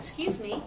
Excuse me.